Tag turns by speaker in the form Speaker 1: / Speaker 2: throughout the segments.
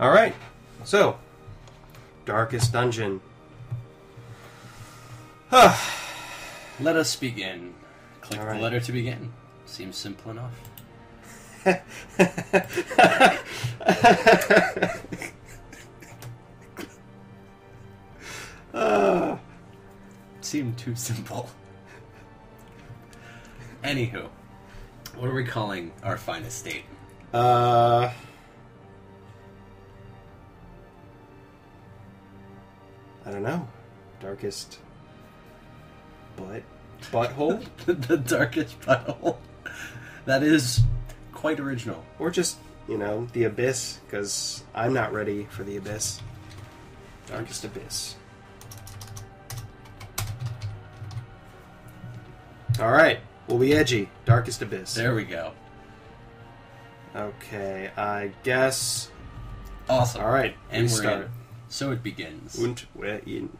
Speaker 1: All right. So, darkest dungeon.
Speaker 2: Let us begin. Click
Speaker 1: All
Speaker 2: the letter to begin. Seems simple enough.
Speaker 1: Ah.
Speaker 2: Seemed too simple. Anywho, what are we calling our fine estate?
Speaker 1: Uh. I don't know. Darkest butt butthole,
Speaker 2: the darkest butthole. That is quite original.
Speaker 1: or just you know the abyss? Because I'm not ready for the abyss. Darkest abyss. All right, we'll be edgy. Darkest abyss.
Speaker 2: There we go.
Speaker 1: Okay, I guess.
Speaker 2: Awesome.
Speaker 1: All right,
Speaker 2: and
Speaker 1: we
Speaker 2: we're
Speaker 1: start.
Speaker 2: in. So it begins.
Speaker 1: Und we're in.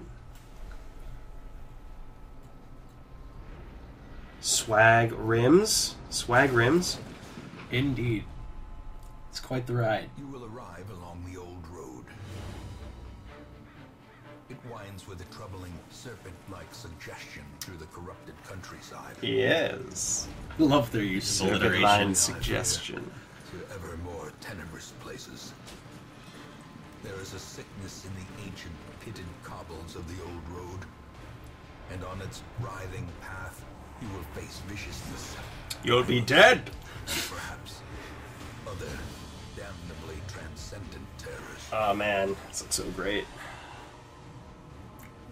Speaker 1: Swag rims. Swag rims.
Speaker 2: Indeed. It's quite the ride.
Speaker 3: You will arrive along the old road. It winds with a troubling serpent-like suggestion through the corrupted countryside
Speaker 1: Yes.
Speaker 2: Love their use of
Speaker 1: Serpent
Speaker 2: alliteration.
Speaker 1: line suggestion.
Speaker 3: to ever more tenebrous places. There is a sickness in the ancient pitted cobbles of the old road, and on its writhing path you will face viciousness,
Speaker 1: You'll be dead.
Speaker 3: perhaps other damnably transcendent terrors.
Speaker 1: Oh man, this looks so great.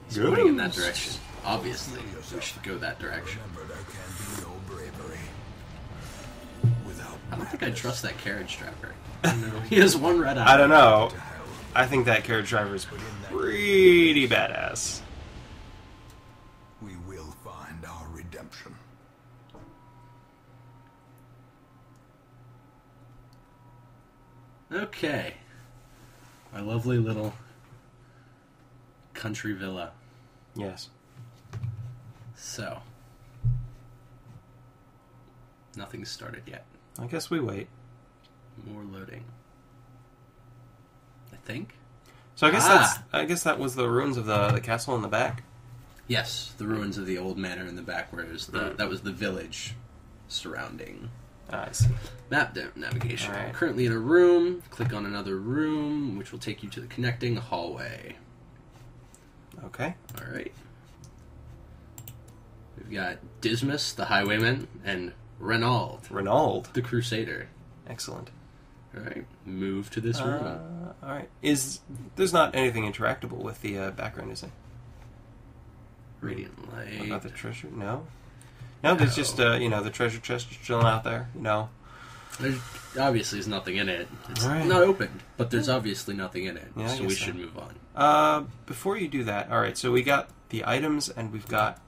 Speaker 2: He's going in that direction. Obviously, we should go that direction.
Speaker 3: Remember, there can be no bravery without.
Speaker 2: I don't think I trust that carriage driver. he has one red eye.
Speaker 1: I don't know.
Speaker 3: To hell.
Speaker 1: I think that carriage driver is pretty badass.
Speaker 3: We will find our redemption.
Speaker 2: Okay. Our lovely little country villa.
Speaker 1: Yes.
Speaker 2: So. Nothing's started yet.
Speaker 1: I guess we wait.
Speaker 2: More loading. Think?
Speaker 1: So I guess
Speaker 2: Ah.
Speaker 1: that's. I guess that was the ruins of the the castle in the back.
Speaker 2: Yes, the ruins of the old manor in the back where the,
Speaker 1: Mm.
Speaker 2: that was the village surrounding
Speaker 1: Ah, I see.
Speaker 2: map da- navigation.
Speaker 1: Alright.
Speaker 2: Currently in a room. Click on another room, which will take you to the connecting hallway.
Speaker 1: Okay.
Speaker 2: All right. We've got Dismas, the highwayman, and Renaud,
Speaker 1: Renault.
Speaker 2: the crusader.
Speaker 1: Excellent.
Speaker 2: All right, move to this room.
Speaker 1: Uh, all right. Is there's not anything interactable with the uh, background, is there?
Speaker 2: Radiant
Speaker 1: What
Speaker 2: light.
Speaker 1: about the treasure? No. No, there's just uh, you know the treasure chest just chilling out there. You know.
Speaker 2: There's obviously there's nothing in it. It's
Speaker 1: All right.
Speaker 2: not opened, but there's obviously nothing in it.
Speaker 1: Yeah,
Speaker 2: so we
Speaker 1: guess
Speaker 2: should move on.
Speaker 1: Uh, before you do that, all right. So we got the items, and we've got.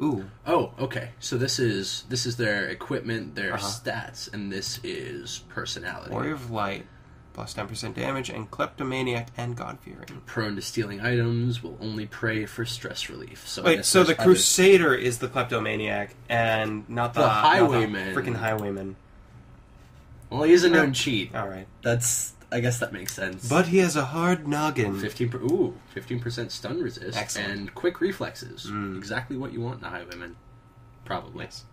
Speaker 1: Ooh.
Speaker 2: Oh, okay. So this is this is their equipment, their
Speaker 1: Uh-huh.
Speaker 2: stats, and this is personality.
Speaker 1: Warrior of Light, plus 10% damage, and Kleptomaniac and God-Fearing.
Speaker 2: Prone to stealing items, will only pray for stress relief. So
Speaker 1: Wait, so the Crusader is the Kleptomaniac, and not the,
Speaker 2: The Highwayman.
Speaker 1: freaking Highwayman.
Speaker 2: Well, he's a known cheat.
Speaker 1: All right,
Speaker 2: That's I guess that makes sense.
Speaker 1: but he has a hard noggin.
Speaker 2: Fifteen, per- ooh, fifteen percent stun resist
Speaker 1: Excellent.
Speaker 2: and quick reflexes.
Speaker 1: Mm.
Speaker 2: Exactly what you want in a highwayman, probably.
Speaker 1: Yes.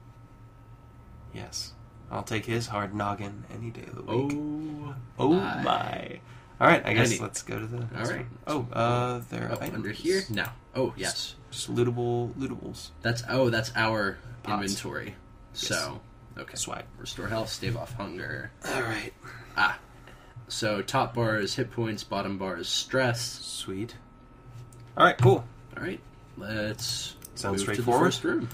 Speaker 1: Yes, I'll take his hard noggin any day of the week.
Speaker 2: Oh,
Speaker 1: Oh
Speaker 2: my.
Speaker 1: my! All right, I guess
Speaker 2: Any-
Speaker 1: let's go to the.
Speaker 2: All right.
Speaker 1: Oh, uh, there
Speaker 2: Up
Speaker 1: items.
Speaker 2: under here? No. Oh, yes.
Speaker 1: Just lootable, lootables.
Speaker 2: That's oh, that's our
Speaker 1: Pots.
Speaker 2: inventory. So, okay.
Speaker 1: Swag.
Speaker 2: Restore health, stave off hunger.
Speaker 1: All right.
Speaker 2: Ah. So top bar is hit points, bottom bar is stress.
Speaker 1: Sweet. All right, cool.
Speaker 2: All right, let's
Speaker 1: Sounds
Speaker 2: move
Speaker 1: straightforward.
Speaker 2: To the first room.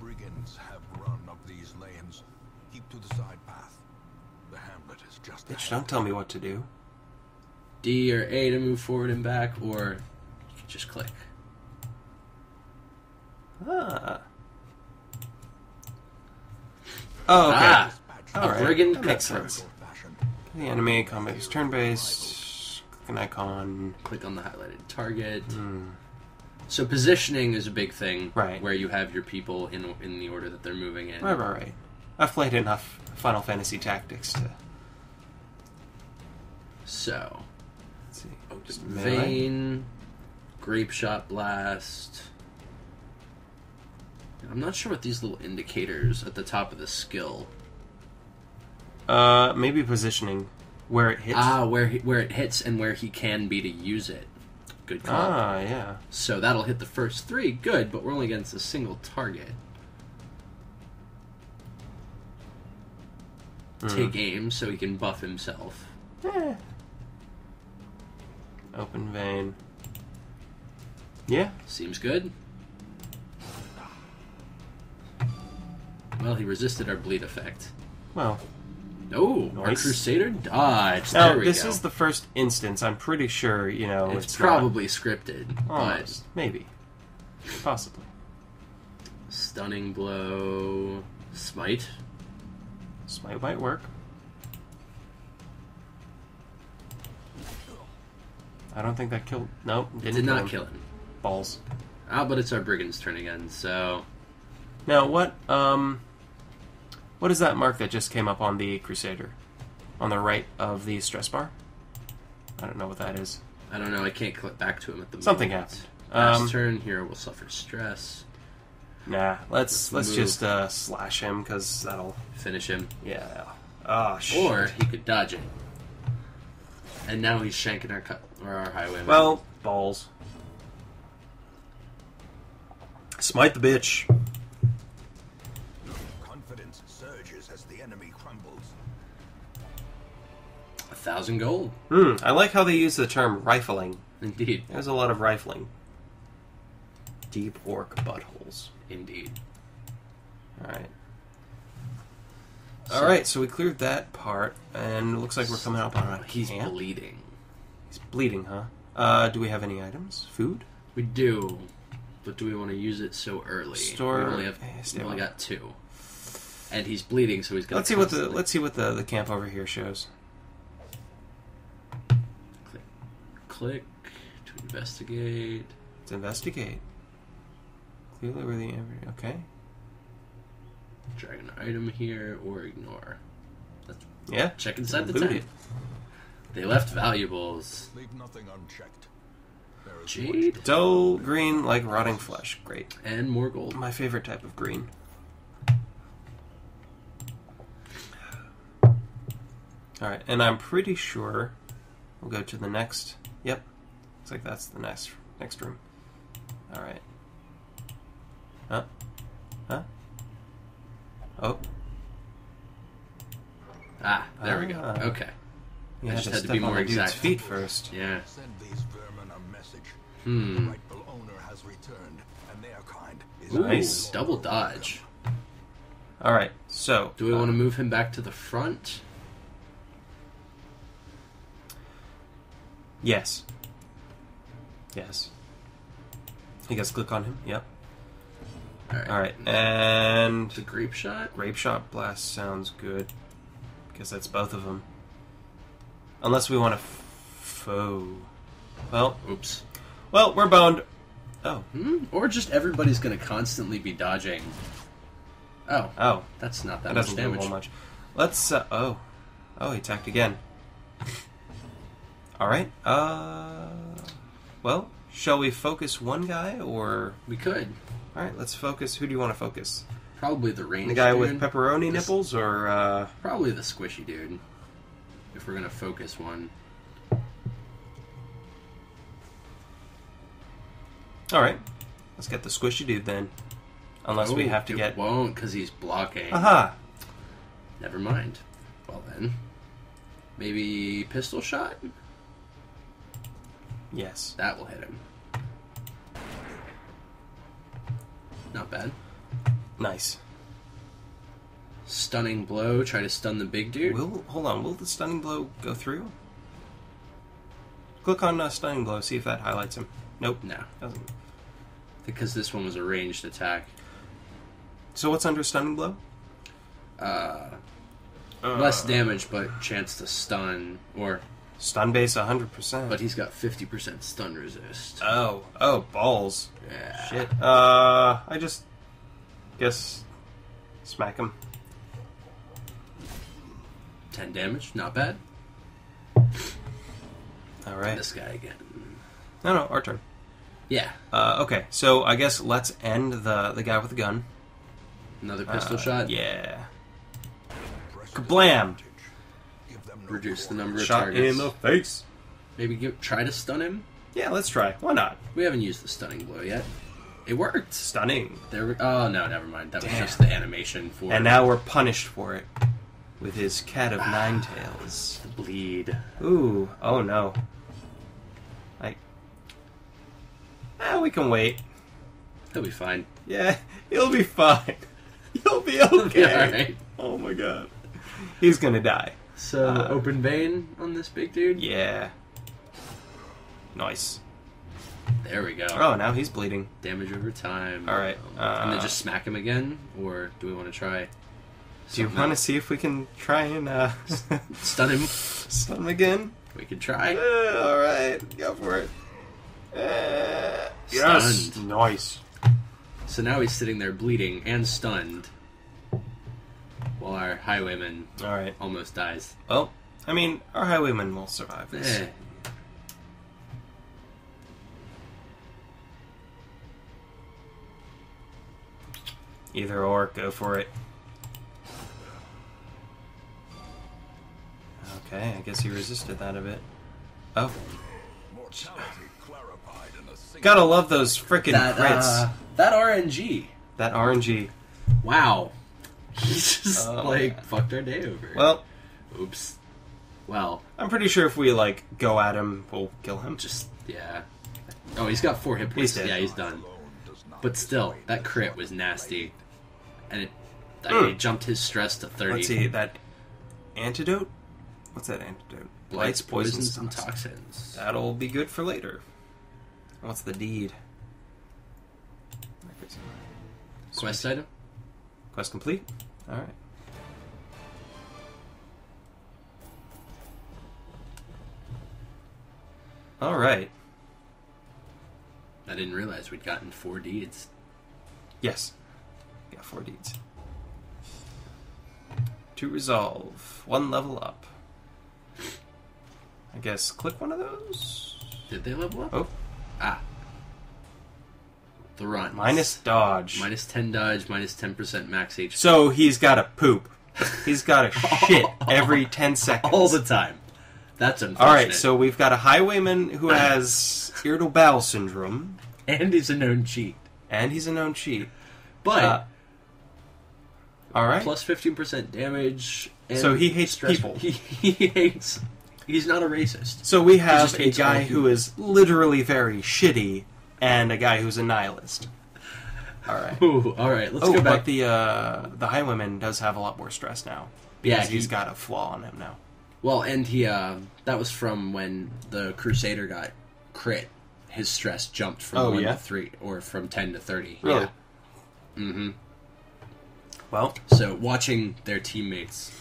Speaker 3: Brigands have run up these lanes. Keep to the side path. The hamlet is just
Speaker 1: Bitch,
Speaker 3: ahead.
Speaker 1: don't tell me what to do.
Speaker 2: D or A to move forward and back, or you can just click.
Speaker 1: Ah. Oh, okay.
Speaker 2: Ah,
Speaker 1: All
Speaker 2: a
Speaker 1: right.
Speaker 2: brigand
Speaker 1: That makes
Speaker 2: cutthroat.
Speaker 1: sense. The anime combat is turn-based. Click an icon.
Speaker 2: Click on the highlighted target.
Speaker 1: Hmm.
Speaker 2: So positioning is a big thing,
Speaker 1: Right.
Speaker 2: Where you have your people in in the order that they're moving in.
Speaker 1: Right, right, right. I've played enough Final Fantasy Tactics to
Speaker 2: So,
Speaker 1: Let's see.
Speaker 2: Oh,
Speaker 1: just.
Speaker 2: Vein, Grape Shot Blast. I'm not sure what these little indicators at the top of the skill.
Speaker 1: Uh, maybe positioning where it hits.
Speaker 2: Ah, where he, where it hits and where he can be to use it. Good call.
Speaker 1: Ah, yeah.
Speaker 2: So that'll hit the first three. Good, but we're only against a single target.
Speaker 1: Hmm.
Speaker 2: Take aim so he can buff himself.
Speaker 1: Eh. Open vein. Yeah.
Speaker 2: Seems good. Well, he resisted our bleed effect.
Speaker 1: Well,
Speaker 2: Oh, our
Speaker 1: Nice.
Speaker 2: Crusader dodged.
Speaker 1: now
Speaker 2: there we
Speaker 1: this
Speaker 2: go.
Speaker 1: is the first instance. I'm pretty sure you know
Speaker 2: it's,
Speaker 1: it's, not.
Speaker 2: probably scripted,
Speaker 1: Almost. maybe, possibly.
Speaker 2: stunning blow, smite.
Speaker 1: Smite might work. I don't think that killed. Nope,
Speaker 2: It
Speaker 1: didn't
Speaker 2: did not
Speaker 1: him.
Speaker 2: kill him.
Speaker 1: balls.
Speaker 2: Ah, but it's our brigand's turn again. So
Speaker 1: Now what? Um, what is that mark that just came up on the Crusader, on the right of the stress bar? I don't know what that is.
Speaker 2: I don't know. I can't click back to him at the moment.
Speaker 1: Something happened.
Speaker 2: Last
Speaker 1: Um,
Speaker 2: turn, hero will suffer stress.
Speaker 1: Nah, let's let's
Speaker 2: Move.
Speaker 1: just uh, slash him because that'll
Speaker 2: Finish him,
Speaker 1: yeah. Oh shit.
Speaker 2: or he could dodge it. And now he's shanking our cut or our highwayman.
Speaker 1: well, balls. Smite the bitch.
Speaker 2: Thousand gold,
Speaker 1: Hmm. I like how they use the term rifling.
Speaker 2: indeed,
Speaker 1: There's a lot of rifling. Deep orc buttholes.
Speaker 2: indeed.
Speaker 1: All right.
Speaker 2: So-
Speaker 1: All right. So we cleared that part, and it looks like we're coming up on a
Speaker 2: He's
Speaker 1: camp.
Speaker 2: bleeding.
Speaker 1: He's bleeding, huh? Uh, do we have any items? Food?
Speaker 2: We do, but do we want to use it so early?
Speaker 1: Store-
Speaker 2: We only have we only got two, and he's bleeding, so he's gonna.
Speaker 1: Let's see what the let's see what the, the camp over here shows.
Speaker 2: Click to investigate.
Speaker 1: Let's investigate. Clearly, where the okay.
Speaker 2: Drag an item here or ignore. Let's
Speaker 1: Yeah.
Speaker 2: check inside the tent. They left valuables.
Speaker 3: Leave nothing unchecked. There is
Speaker 2: Jade
Speaker 1: Dull green like rotting flesh. Great.
Speaker 2: and more gold.
Speaker 1: My favorite type of green. All right, and I'm pretty sure we'll go to the next. Yep, looks like that's the next next room. All right. Huh? Huh? Oh,
Speaker 2: Ah, there we go.
Speaker 1: Ah.
Speaker 2: Okay.
Speaker 1: you
Speaker 2: I just
Speaker 1: to
Speaker 2: had to
Speaker 1: step
Speaker 2: be
Speaker 1: on
Speaker 2: more
Speaker 1: dude's
Speaker 2: exact.
Speaker 1: feet first.
Speaker 2: Yeah.
Speaker 3: Send these vermin a message.
Speaker 2: Hmm.
Speaker 3: The rightful owner has returned, and their kind is
Speaker 2: Ooh,
Speaker 1: Nice.
Speaker 2: double dodge.
Speaker 1: All right, so
Speaker 2: Do we want
Speaker 1: uh,
Speaker 2: to move him back to the front?
Speaker 1: Yes. Yes. You guys click on him. Yep.
Speaker 2: All right.
Speaker 1: All right, and
Speaker 2: The grape shot.
Speaker 1: Grape Shot Blast sounds good because that's both of them. Unless we want to f- foe. Well,
Speaker 2: Oops.
Speaker 1: well, we're boned. Oh,
Speaker 2: Hmm? Or just everybody's going to constantly be dodging. Oh,
Speaker 1: oh,
Speaker 2: that's not
Speaker 1: that
Speaker 2: that, much damage.
Speaker 1: much. Let's. Uh, oh, oh, he attacked again. All right. Uh, well, shall we focus one guy or?
Speaker 2: We could.
Speaker 1: All right, let's focus. Who do you want to focus?
Speaker 2: Probably the range.
Speaker 1: The guy
Speaker 2: dude.
Speaker 1: with pepperoni
Speaker 2: This-
Speaker 1: nipples, or uh,
Speaker 2: Probably the squishy dude. If we're gonna focus one.
Speaker 1: all right, let's get the squishy dude then. Unless we
Speaker 2: Oh,
Speaker 1: have to
Speaker 2: it
Speaker 1: get.
Speaker 2: Won't because he's blocking.
Speaker 1: Aha!
Speaker 2: Never mind. Well then, maybe pistol shot.
Speaker 1: Yes.
Speaker 2: That will hit him. Not bad.
Speaker 1: Nice.
Speaker 2: Stunning blow. Try to stun the big dude.
Speaker 1: Will hold on. Will the stunning blow go through? Click on uh, stunning blow. See if that highlights him. Nope.
Speaker 2: No,
Speaker 1: Doesn't.
Speaker 2: because this one was a ranged attack.
Speaker 1: So what's under stunning blow?
Speaker 2: Uh, less damage, but chance to stun. Or,
Speaker 1: Stun base 100%.
Speaker 2: but he's got fifty percent stun resist.
Speaker 1: oh, oh, balls.
Speaker 2: yeah.
Speaker 1: Shit. Uh, I just guess smack him.
Speaker 2: Ten damage. Not bad.
Speaker 1: All right.
Speaker 2: This guy again.
Speaker 1: No, no, our turn.
Speaker 2: Yeah.
Speaker 1: Uh, okay, so I guess let's end the the guy with the gun.
Speaker 2: Another pistol
Speaker 1: Uh,
Speaker 2: shot.
Speaker 1: Yeah. Kablam!
Speaker 3: advantage. Give them no
Speaker 2: Reduce the number of
Speaker 1: Shot
Speaker 2: targets.
Speaker 1: in the face.
Speaker 2: Maybe give, try to stun him.
Speaker 1: Yeah, let's try. Why not?
Speaker 2: We haven't used the stunning blow yet. It worked.
Speaker 1: Stunning.
Speaker 2: There. We, oh no, never mind. That
Speaker 1: Damn.
Speaker 2: was just the animation for
Speaker 1: And now we're punished for it with his cat of nine tails.
Speaker 2: the bleed.
Speaker 1: Ooh, oh no. I. Ah, we can wait.
Speaker 2: He'll be fine.
Speaker 1: Yeah, he'll be fine. He'll be okay.
Speaker 2: All right.
Speaker 1: Oh my god. He's gonna die.
Speaker 2: So
Speaker 1: Uh,
Speaker 2: open vein on this big dude.
Speaker 1: Yeah. Nice.
Speaker 2: There we go.
Speaker 1: Oh, now he's bleeding.
Speaker 2: Damage over time.
Speaker 1: All right,
Speaker 2: and then
Speaker 1: uh,
Speaker 2: just smack him again, or do we want to try?
Speaker 1: Do you want to see if we can try and uh,
Speaker 2: stun him?
Speaker 1: stun him again?
Speaker 2: We could
Speaker 1: Uh,
Speaker 2: try.
Speaker 1: all right, go for it. Uh,
Speaker 2: Stunned.
Speaker 1: Nice.
Speaker 2: So now he's sitting there bleeding and stunned, while our highwayman
Speaker 1: All right.
Speaker 2: almost dies.
Speaker 1: Well, I mean, our highwayman will survive this.
Speaker 2: Eh.
Speaker 1: Either or, go for it. Okay, I guess he resisted that a bit. Oh,
Speaker 3: Mortality clarified in a single
Speaker 1: gotta love those frickin'
Speaker 2: That
Speaker 1: crits.
Speaker 2: uh, that RNG.
Speaker 1: that RNG.
Speaker 2: Wow. He's just
Speaker 1: Oh,
Speaker 2: like
Speaker 1: yeah.
Speaker 2: fucked our day over.
Speaker 1: Well,
Speaker 2: oops. Well,
Speaker 1: I'm pretty sure if we like go at him, we'll kill him.
Speaker 2: just yeah. Oh, he's got four hit points.
Speaker 1: He's.
Speaker 2: Yeah, he's done.
Speaker 3: alone does not
Speaker 2: But still, that crit was nasty, and it, I
Speaker 1: Mm.
Speaker 2: it jumped his stress to thirty.
Speaker 1: Let's see that antidote. What's that antidote?
Speaker 2: Blights, poisons, and
Speaker 1: toxins.
Speaker 2: toxins.
Speaker 1: That'll be good for later. What's the deed?
Speaker 2: Quest item.
Speaker 1: Quest complete. All right. All right.
Speaker 2: I didn't realize we'd gotten four deeds.
Speaker 1: Yes. Got four deeds. To resolve, one level up. I guess click one of those.
Speaker 2: Did they level up?
Speaker 1: Oh,
Speaker 2: Ah. The run.
Speaker 1: minus dodge.
Speaker 2: Minus 10 dodge, minus 10% max HP.
Speaker 1: So he's got to poop. He's got to shit every 10 seconds.
Speaker 2: All the time. That's unfortunate.
Speaker 1: All right, so we've got a highwayman who has irritable bowel syndrome,
Speaker 2: And he's a known cheat.
Speaker 1: and he's a known cheat.
Speaker 2: But,
Speaker 1: Uh, all right.
Speaker 2: plus 15% damage. And
Speaker 1: So he hates
Speaker 2: stress-
Speaker 1: people.
Speaker 2: He, he hates. He's not a racist.
Speaker 1: so we have a guy who is literally very shitty, and a guy who's a nihilist. All right.
Speaker 2: Ooh, all right, let's
Speaker 1: oh,
Speaker 2: go back.
Speaker 1: but the uh, the highwayman does have a lot more stress now.
Speaker 2: Yeah,
Speaker 1: because
Speaker 2: he-
Speaker 1: he's got a flaw on him now.
Speaker 2: Well, and he uh, that was from when the Crusader got crit. His stress jumped from
Speaker 1: Oh,
Speaker 2: one
Speaker 1: yeah?
Speaker 2: to three, or from ten to thirty.
Speaker 1: Really?
Speaker 2: Yeah. Mm-hmm.
Speaker 1: Well,
Speaker 2: So watching their teammates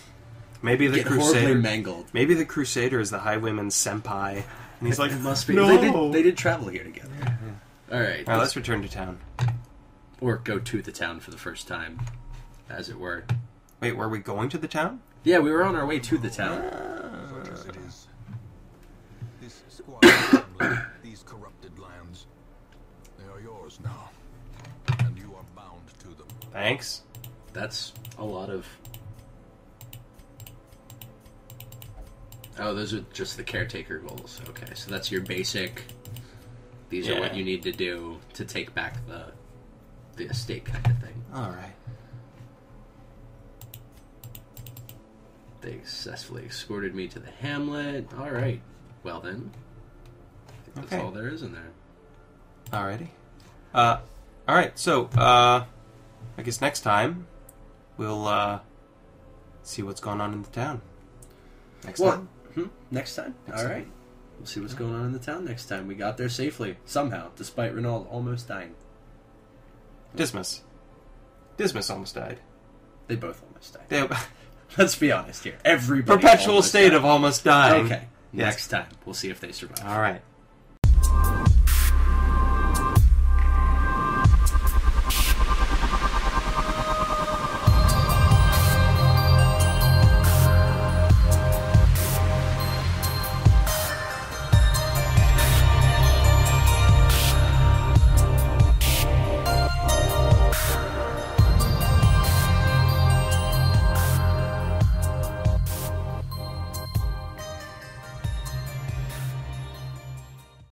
Speaker 1: maybe the
Speaker 2: get
Speaker 1: crusader.
Speaker 2: mangled.
Speaker 1: Maybe the crusader is the highwayman's senpai, and he's like,
Speaker 2: It must be.
Speaker 1: No.
Speaker 2: They did. They did travel here together. All right.
Speaker 1: All right, let's return to town.
Speaker 2: or go to the town for the first time, as it were.
Speaker 1: Wait, were we going to the town?
Speaker 2: Yeah, we were on our way to the town.
Speaker 3: such as it is. This these corrupted lands, they are yours now, and you are bound to them.
Speaker 1: Thanks.
Speaker 2: That's a lot of. Oh, those are just the caretaker goals. Okay, so that's your basic. These are what you need to do to take back the the estate kind of thing.
Speaker 1: All right.
Speaker 2: They successfully escorted me to the hamlet. All right. Well then, I think that's
Speaker 1: Okay.
Speaker 2: all there is in there.
Speaker 1: Alrighty. Uh, all right. So, uh, I guess next time we'll uh see what's going on in the town. Next
Speaker 2: Well,
Speaker 1: time.
Speaker 2: hmm? next time.
Speaker 1: Next
Speaker 2: all
Speaker 1: time.
Speaker 2: right. We'll see what's going on in the town next time. We got there safely somehow, despite Renault almost dying.
Speaker 1: Dismas. Dismas almost died.
Speaker 2: They both almost died.
Speaker 1: They,
Speaker 2: Let's be honest here. Everybody
Speaker 1: perpetual state
Speaker 2: died.
Speaker 1: of almost dying.
Speaker 2: Okay.
Speaker 1: Yes.
Speaker 2: Next time, we'll see if they survive.
Speaker 1: All right.